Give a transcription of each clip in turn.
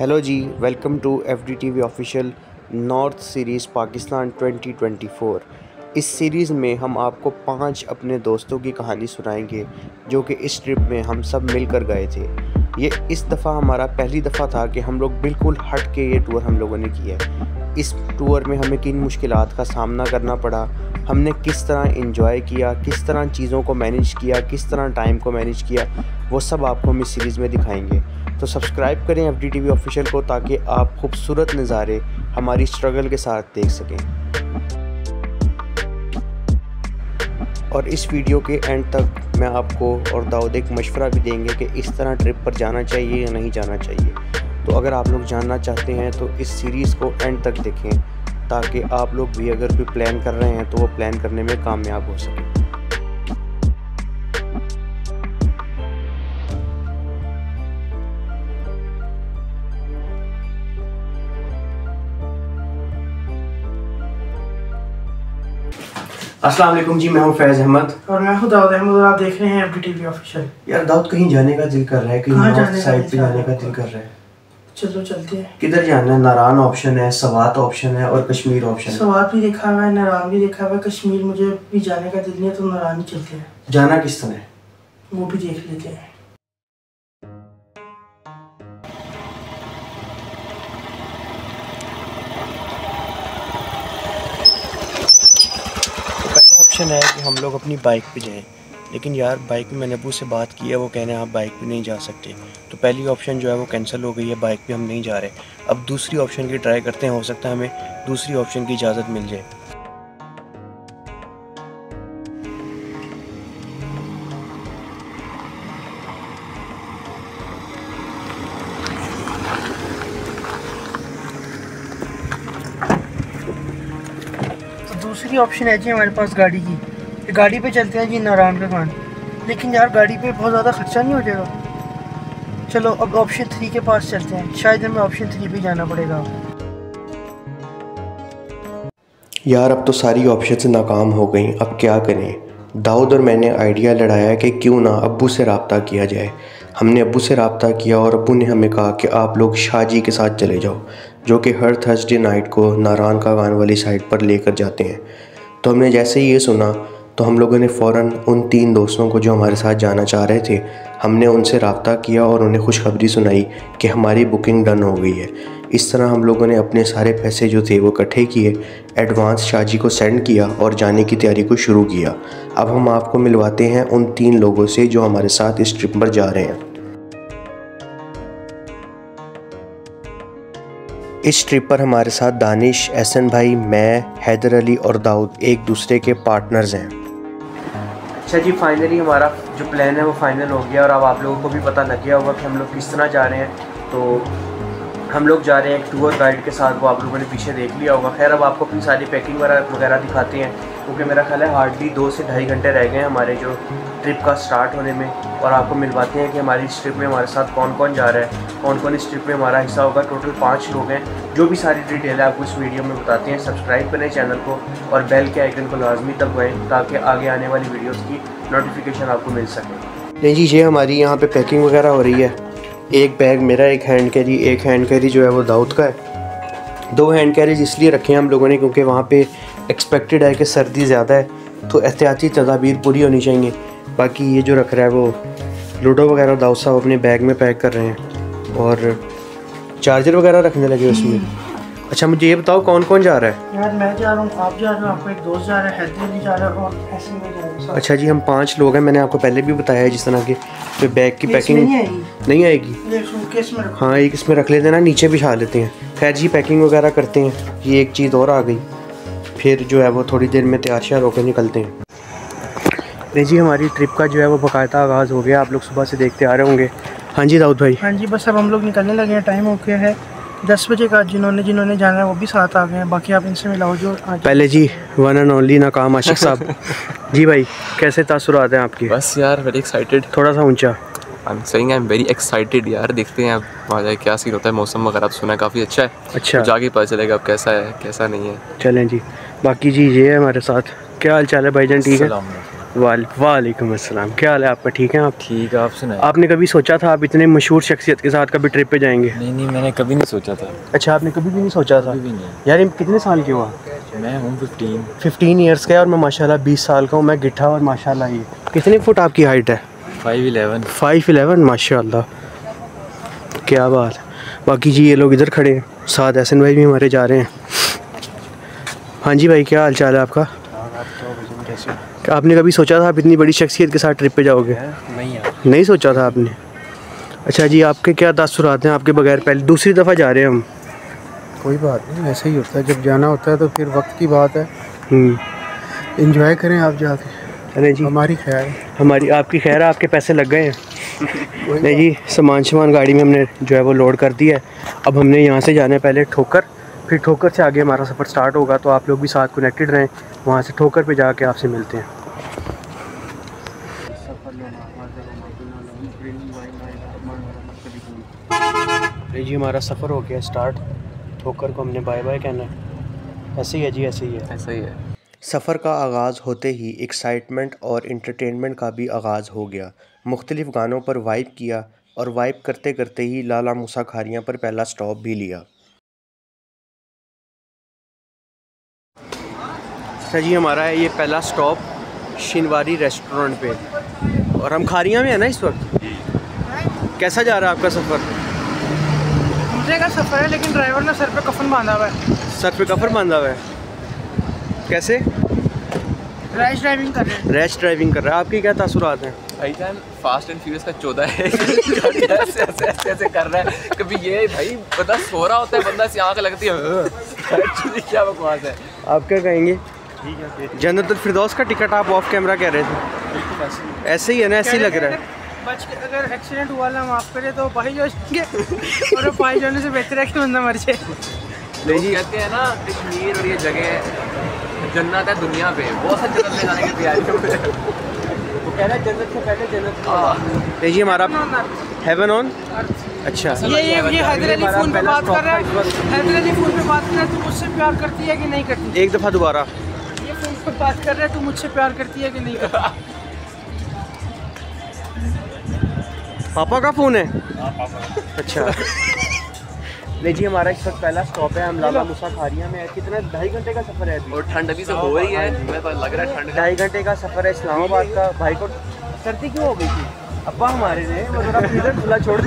Hello ji welcome to F D T V official north series Pakistan 2024 इस series में हम आपको पाँच अपने दोस्तों की कहानी सुनाएँगे, जो कि इस ट्रिप में हम सब मिलकर गए थे। ये इस दफ़ा हमारा पहली दफ़ा था कि हम लोग बिल्कुल हट के ये टूर हम लोगों ने किया। इस टूर में हमें किन मुश्किल का सामना करना पड़ा, हमने किस तरह इंजॉय किया, किस तरह चीज़ों को मैनेज किया, किस तरह टाइम को मैनेज किया, वो सब आपको हम इस सीरीज़ में दिखाएँगे। तो सब्सक्राइब करें एफ़ डी ऑफिशियल को ताकि आप खूबसूरत नज़ारे हमारी स्ट्रगल के साथ देख सकें। और इस वीडियो के एंड तक मैं आपको और दाऊद एक मशवरा भी देंगे कि इस तरह ट्रिप पर जाना चाहिए या नहीं जाना चाहिए। तो अगर आप लोग जानना चाहते हैं तो इस सीरीज़ को एंड तक देखें, ताकि आप लोग भी अगर कोई प्लान कर रहे हैं तो वो प्लान करने में कामयाब हो सकें। वालेकुम। जी मैं हूँ फैज़ अहमद। और मैं हूँ दाऊद अहमद और आप देख रहे हैं एफडीटीवी ऑफिशियल यार दाऊद कहीं जाने का दिल कर रहा है? कहीं नॉर्थ साइड पे जाने का दिल कर रहा है? चलो चलते हैं। किधर जाना है? नारान ऑप्शन है सवात ऑप्शन है और कश्मीर ऑप्शन है। सवाल भी देखा हुआ है नारान भी देखा हुआ है कश्मीर मुझे भी जाने का दिल नहीं है तो नारान ही चलते हैं। जाना किस तरह है? वो भी देख लेते हैं। ऑप्शन है कि हम लोग अपनी बाइक पे जाएँ। लेकिन यार बाइक में मैंने अबू से बात की है, वो कह रहे हैं, आप बाइक पे नहीं जा सकते। तो पहली ऑप्शन जो है, वो कैंसिल हो गई है बाइक पे हम नहीं जा रहे। अब दूसरी ऑप्शन की ट्राई करते हैं, हो सकता है हमें दूसरी ऑप्शन की इजाज़त मिल जाए। दूसरी ऑप्शन है जी हमारे पास गाड़ी की। गाड़ी पे चलते हैं जी नारायण के खान लेकिन यार गाड़ी पे बहुत ज़्यादा खर्चा नहीं हो जाएगा? चलो, अब ऑप्शन थ्री के पास चलते हैं। शायद हमें ऑप्शन थ्री पे जाना पड़ेगा। यार, अब तो सारी ऑप्शन नाकाम हो गई। अब क्या करें? दाऊद और मैंने आइडिया लड़ाया कि क्यों ना अब्बू से रबता किया जाए। हमने अब्बू से रबता किया और अब्बू ने हमें कहा कि आप लोग शाहजी के साथ चले जाओ। जो कि हर थर्सडे नाइट को नारायण का गान वाली साइड पर लेकर जाते हैं। तो हमने जैसे ही ये सुना तो हम लोगों ने फ़ौर उन तीन दोस्तों को जो हमारे साथ जाना चाह रहे थे, हमने उनसे रबता किया और उन्हें खुशखबरी सुनाई कि हमारी बुकिंग डन हो गई है। इस तरह हम लोगों ने अपने सारे पैसे जो थे वो इकट्ठे किए एडवांस शाहजी को सेंड किया और जाने की तैयारी को शुरू किया। अब हम आपको मिलवाते हैं उन तीन लोगों से जो हमारे साथ इस ट्रिप पर जा रहे हैं। इस ट्रिप पर हमारे साथ दानिश, एहसन भाई, मैं, हैदर अली और दाऊद एक दूसरे के पार्टनर्स हैं। अच्छा जी फाइनली हमारा जो प्लान है वो फाइनल हो गया और अब आप लोगों को भी पता लग गया होगा कि हम लोग किस तरह जा रहे हैं। तो हम लोग जा रहे हैं एक टूर गाइड के साथ, वो आप लोगों ने पीछे देख लिया होगा। खैर, अब आपको अपनी सारी पैकिंग वगैरह वगैरह दिखाते हैं। क्योंकि मेरा ख्याल है हार्डली दो से ढाई घंटे रह गए हैं हमारे जो ट्रिप का स्टार्ट होने में और आपको मिलवाते हैं कि हमारी इस ट्रिप में हमारे साथ कौन कौन जा रहा है कौन कौन इस ट्रिप में हमारा हिस्सा होगा। टोटल पाँच लोग हैं। जो भी सारी डिटेल है आपको इस वीडियो में बताते हैं। सब्सक्राइब करें चैनल को और बेल के आइकन को लाजमी दबाएँ ताकि आगे आने वाली वीडियोज़ की नोटिफिकेशन आपको मिल सके। नहीं जी, ये हमारी यहाँ पे पैकिंग वगैरह हो रही है। एक बैग मेरा, एक हैंड कैरी एक हैंड कैरी जो है वो दाऊद का है। दो हैंड कैरीज इसलिए रखे हैं हम लोगों ने क्योंकि वहाँ पे एक्सपेक्टेड है कि सर्दी ज़्यादा है तो एहतियाती तदाबीर पूरी होनी चाहिए। बाकी ये जो रख रहा है वो लूडो वगैरह दाऊ साहब अपने बैग में पैक कर रहे हैं और चार्जर वगैरह रखने लगे उसमें। अच्छा मुझे ये बताओ कौन कौन जा रहा है? यार मैं जा रहा हूँ आप जा रहे हो आपका एक दोस्त जा रहा है हैदर जा रहा है और ऐसे में जा रहा हूँ। अच्छा जी हम पाँच लोग हैं मैंने आपको पहले भी बताया है जिस तरह के तो बैग की पैकिंग नहीं आएगी? नहीं आएगी। हाँ एक इसमें रख लेते हैं ना नीचे बिछा लेते हैं। खैर जी पैकिंग वगैरह करते हैं। ये एक चीज़ और आ गई। फिर जो है वो थोड़ी देर में तैयार श्यार होकर निकलते हैं। नहीं जी हमारी ट्रिप का जो है वो बाकायदा आगाज़ हो गया। आप लोग सुबह से देखते आ रहे होंगे। हाँ जी दाऊद भाई। हाँ जी बस अब हम लोग निकलने लगे हैं। टाइम हो गया है दस बजे का। जिन्होंने जिन्होंने जाना है वो भी साथ आ गए हैं। बाकी आप इनसे मिलाओ जो पहले जी वन एंड ओनली नाकाम आशिक साहब। जी भाई कैसे तासुरात हैं आपके? बस यार वेरी एक्साइटेड थोड़ा सा ऊँचा। I am saying I am very excited यार। देखते हैं अब वहाँ जाए क्या सीन होता है। मौसम वगैरह तो सुना है काफ़ी अच्छा है। अच्छा। तो जाके पता चलेगा अब कैसा है कैसा नहीं है। चलें जी। बाकी जी ये है हमारे साथ। क्या हाल चाल है भाईजान ठीक है? वाल वालेकुम अस्सलाम। क्या हाल है आपका ठीक है आप? ठीक है आप सुनाए आपने कभी सोचा था आप इतने मशहूर शख्सियत के साथ कभी ट्रिप पे जाएँगे? नहीं नहीं मैंने कभी नहीं सोचा था। अच्छा आपने कभी भी नहीं सोचा था? कभी भी नहीं। यार ये कितने साल के हुआ मैं हूँ फिफ्टीन फिफ्टीन ईयर्स का और मैं माशाल्लाह बीस साल का हूँ मैं गिट्ठा और माशाल्लाह ये। कितने फुट आपकी हाइट है? फाइव इलेवन फाइव इलेवन माशाल्लाह। क्या बात। बाकी जी ये लोग इधर खड़े हैं। साथ एहसन भाई भी हमारे जा रहे हैं। हाँ जी भाई क्या हाल चाल है आपका? क्या आपने कभी सोचा था आप इतनी बड़ी शख्सियत के साथ ट्रिप पे जाओगे? नहीं नहीं सोचा था आपने? अच्छा जी आपके क्या तासुरात हैं आपके बगैर पहले? दूसरी दफ़ा जा रहे हैं हम। कोई बात नहीं ऐसा ही होता है जब जाना होता है तो फिर वक्त की बात है। हम्म, इंजॉय करें आप जाके। अरे जी। हमारी खैर। हमारी आपकी खैर है आपके पैसे लग गए हैं। नहीं जी सामान सामान गाड़ी में हमने जो है वो लोड कर दिया है। अब हमने यहाँ से जाना है पहले ठोकर। फिर ठोकर से आगे हमारा सफ़र स्टार्ट होगा तो आप लोग भी साथ कनेक्टेड रहें वहाँ से ठोकर पे जाके आपसे मिलते हैं। जी हमारा सफ़र हो गया स्टार्ट ठोकर को हमने बाय बाय कहना है। ऐसे ही है जी ऐसे ही है। ऐसा ही है। सफ़र का आगाज़ होते ही एक्साइटमेंट और इंटरटेनमेंट का भी आगाज़ हो गया। मुख्तलिफ़ गानों पर वाइब किया और वाइब करते करते ही लाला मूसा खारियाँ पर पहला स्टॉप भी लिया। अच्छा जी हमारा है ये पहला स्टॉप शिनवारी रेस्टोरेंट पे। और हम खारियाँ में है ना इस वक्त? कैसा जा रहा है आपका सफ़र? मज़े का सफ़र है लेकिन ड्राइवर ने सर पे कफन बांधा हुआ है। सर पे कफन बांधा हुआ है? कैसे? रैश ड्राइविंग कर रहे हैं। रैश ड्राइविंग कर रहा है। आपके क्या तासुरात हैं? भाई जान फास्ट एंड फ्यूरियस का चौदह है। ऐसे ऐसे ऐसे ऐसे कर रहा है। कभी ये भाई बंदा सो रहा होता है बंदा से आँख लगती है क्या बकवास है? आप क्या कहेंगे? जन्नत फिरदौस का टिकट आप ऑफ़ कैमरा कह रहे थे। ऐसे ही है। ना ऐसे ही लग रहा है। बच के अगर एक्सीडेंट हुआ ना माफ़ करे तो भाई जो और भाई जाने से बेहतर है कि बंदा मर जाए। कहते हैं ना कश्मीर और ये जगह जन्नत है दुनिया पे। बहुत सा जन्नत में जाने की तैयारी में वो कह रहा है जन्नत से पहले जन्नत हाँ। नहीं जी हमारा हेवन ऑन अच्छा। ये ये ये हैदर अली फ़ोन पे बात कर रहा है। हैदर अली फ़ोन पे बात कर रहा है तू मुझसे प्यार करती है कि नहीं करती? एक दफ़ा दोबारा। फ़ोन बात कर रहा है तू मुझसे प्यार करती है कि नहीं करती? पापा का फ़ोन है? अच्छा। नहीं जी हमारा इस वक्त पहला स्टॉप है हम लाला मूसा खारिया में है। कितना ढाई घंटे का सफ़र है अभी? और ठंड अभी से हो रही है मुझे तो लग रहा है ठंड ढाई घंटे का सफ़र है इस्लामाबाद का। भाई को सर्दी क्यों हो गई थी? अब्बा हमारे ने वो जरा फ्रीजर खुला छोड़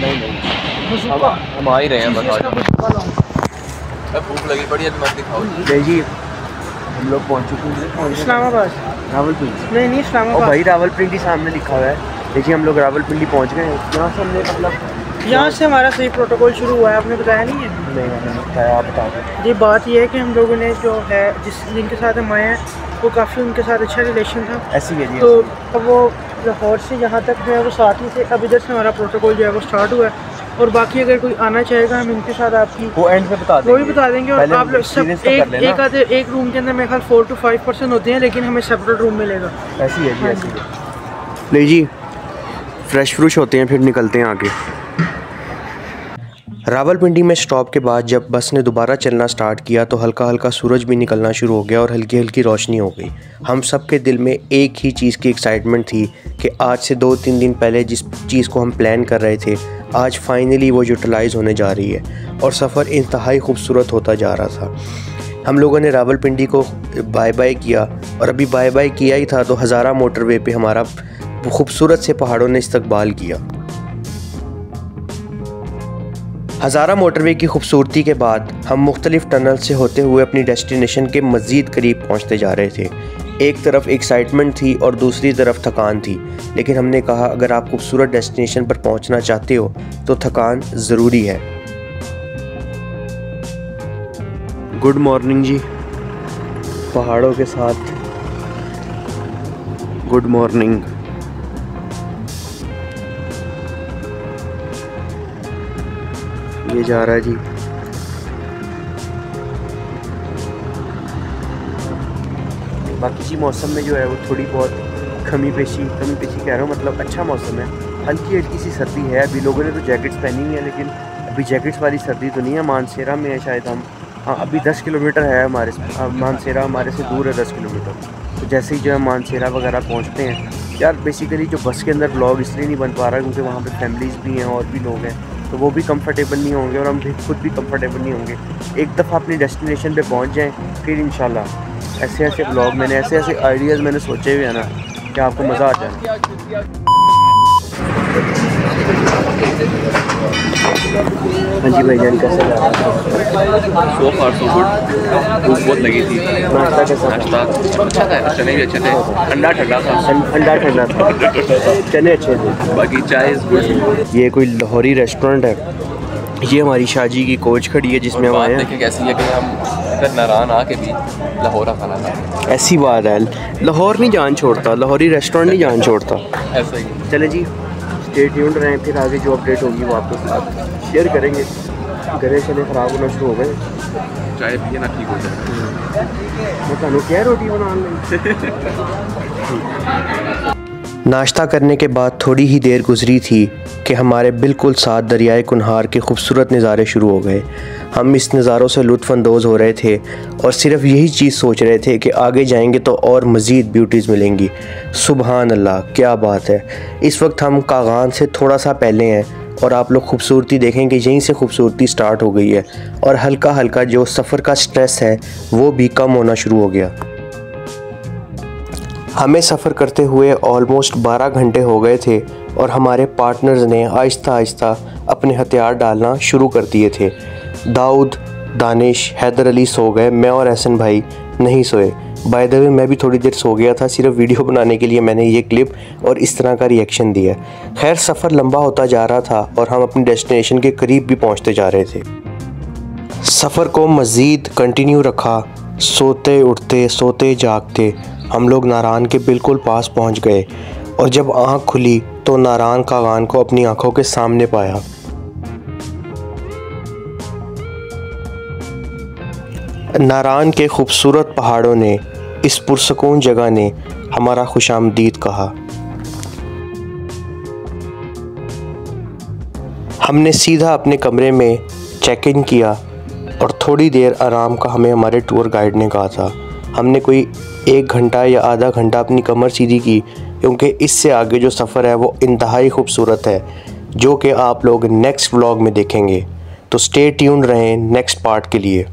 नहीं नहीं, हम आ ही रहे हैं। अब भूख लगी पड़ी है दिखाओ जी हम लोग पहुँच चुके हैं इस्लामाबाद रावलपिंडी नहीं नहीं इस्लामाबाद भाई, रावलपिंडी सामने लिखा हुआ है देखिए, हम लोग रावलपिंडी पहुँच गए हैं यहाँ से हमने मतलब यहाँ से हमारा सही प्रोटोकॉल शुरू हुआ है आपने बताया नहीं है? नहीं मैंने बताया आप बता दें ये बात यह है कि हम लोगों ने जो है जिस जिनके साथ हम आए हैं वो काफ़ी उनके साथ अच्छा रिलेशन था। ऐसी है जी तो अब वो लाहौर से यहाँ तक जो है वो साथ ही थे। अब इधर से हमारा प्रोटोकॉल जो है वो स्टार्ट हुआ है। और बाकी अगर कोई आना चाहेगा हम इनके साथ आपकी वो एंड में बता देंगे वो भी बता देंगे और आप लोग सब तो एक एक आधे एक रूम के अंदर मेरे ख्याल फोर टू फाइव परसेंट होते हैं लेकिन हमें सेपरेट रूम मिलेगा। ऐसी है जी हाँ ऐसी है। नहीं जी फ्रेश फ्रूश होते हैं फिर निकलते हैं आगे। रावलपिंडी में स्टॉप के बाद जब बस ने दोबारा चलना स्टार्ट किया तो हल्का हल्का सूरज भी निकलना शुरू हो गया और हल्की हल्की रोशनी हो गई। हम सब के दिल में एक ही चीज़ की एक्साइटमेंट थी कि आज से दो तीन दिन पहले जिस चीज़ को हम प्लान कर रहे थे, आज फाइनली वो यूटिलाइज़ होने जा रही है और सफ़र इंतहाई खूबसूरत होता जा रहा था। हम लोगों ने रावलपिंडी को बाय बाय किया और अभी बाय बाय किया ही था तो हज़ारा मोटरवे पे हमारा खूबसूरत से पहाड़ों ने इस्तकबाल किया। हज़ारा मोटरवे की खूबसूरती के बाद हम मुख्तलिफ़ टनल से होते हुए अपनी डेस्टिनेशन के मज़ीद करीब पहुँचते जा रहे थे। एक तरफ़ एक्साइटमेंट थी और दूसरी तरफ़ थकान थी। लेकिन हमने कहा अगर आप खूबसूरत डेस्टिनेशन पर पहुँचना चाहते हो तो थकान ज़रूरी है। Good morning ji. पहाड़ों के साथ। Good morning. ये जा रहा है जी। बाकी जी मौसम में जो है वो थोड़ी बहुत खमी पेशी, कमी पेशी कह रहा हूँ मतलब अच्छा मौसम है। हल्की हल्की सी सर्दी है। अभी लोगों ने तो जैकेट्स पहनी हुई है, लेकिन अभी जैकेट्स वाली सर्दी तो नहीं है। मानसेरा में है शायद हम। हाँ अभी दस किलोमीटर है हमारे मानसेरा हमारे से दूर है दस किलोमीटर। तो जैसे ही जो है मानसेरा वगैरह पहुँचते हैं। यार बेसिकली जो बस के अंदर ब्लॉग इसलिए नहीं बन पा रहा क्योंकि वहाँ पर फैमिलीज़ भी हैं और भी लोग हैं। तो वो भी कंफर्टेबल नहीं होंगे और हम भी खुद भी कंफर्टेबल नहीं होंगे। एक दफ़ा अपनी डेस्टिनेशन पे पहुँच जाएँ, फिर इन ऐसे ऐसे ब्लॉग मैंने ऐसे ऐसे आइडियाज़ मैंने सोचे हुए हैं ना, कि आपको मज़ा आ जाए। हाँ जी भाई जान कैसे सो फार सो गुड भूख बहुत लगी थी। नाश्ता कैसा नाश्ता अच्छा था चने भी अच्छे थे। अंडा ठंडा था। अंडा ठंडा था। चने अच्छे थे। बाकी चाय इज़ गुड ये कोई लाहौरी रेस्टोरेंट है? ये हमारी शाजी की कोच खड़ी है जिसमें हम आए हैं। कैसी है कि हम इधर नारान आके भी लाहौर खाना खा ऐसी बात है। लाहौर नहीं जान छोड़ता लाहौरी रेस्टोरेंट नहीं जान छोड़ता। ऐसा ही। चले जी। स्टे रहे हैं फिर आगे जो अपडेट होगी वो आपके साथ शेयर करेंगे। गले शले खराब होना शुरू हो गए। चाय पिए ना ठीक हो जाए। मैं थानू क्या रोटी बना बनाने? नाश्ता करने के बाद थोड़ी ही देर गुजरी थी कि हमारे बिल्कुल साथ दरियाए कुनहार के खूबसूरत नज़ारे शुरू हो गए। हम इस नज़ारों से लुत्फ़अंदोज़ हो रहे थे और सिर्फ़ यही चीज़ सोच रहे थे कि आगे जाएँगे तो और मज़ीद ब्यूटीज़ मिलेंगी। सुबहान अल्लाह क्या बात है। इस वक्त हम कागान से थोड़ा सा पहले हैं और आप लोग खूबसूरती देखेंगे, यहीं से खूबसूरती स्टार्ट हो गई है और हल्का हल्का जो सफ़र का स्ट्रेस है, वो भी कम होना शुरू हो गया। हमें सफ़र करते हुए ऑलमोस्ट 12 घंटे हो गए थे और हमारे पार्टनर्स ने आहिस्ता आहिस्ता अपने हथियार डालना शुरू कर दिए थे। दाऊद, दानिश, हैदर अली सो गए। मैं और एहसन भाई नहीं सोए। बाय द वे मैं भी थोड़ी देर सो गया था, सिर्फ़ वीडियो बनाने के लिए मैंने ये क्लिप और इस तरह का रिएक्शन दिया। खैर, सफ़र लंबा होता जा रहा था और हम अपनी डेस्टिनेशन के करीब भी पहुँचते जा रहे थे। सफ़र को मज़ीद कंटिन्यू रखा। सोते उठते, सोते जागते हम लोग नारान के बिल्कुल पास पहुँच गए और जब आँख खुली तो नारान कागान को अपनी आँखों के सामने पाया। नारान के खूबसूरत पहाड़ों ने, इस पुरसकून जगह ने हमारा खुश आमदीद कहा। हमने सीधा अपने कमरे में चेक इन किया और थोड़ी देर आराम का हमें हमारे टूर गाइड ने कहा था। हमने कोई एक घंटा या आधा घंटा अपनी कमर सीधी की, क्योंकि इससे आगे जो सफ़र है वो इंतहाई खूबसूरत है, जो कि आप लोग नेक्स्ट व्लॉग में देखेंगे। तो स्टे ट्यून रहें नेक्स्ट पार्ट के लिए।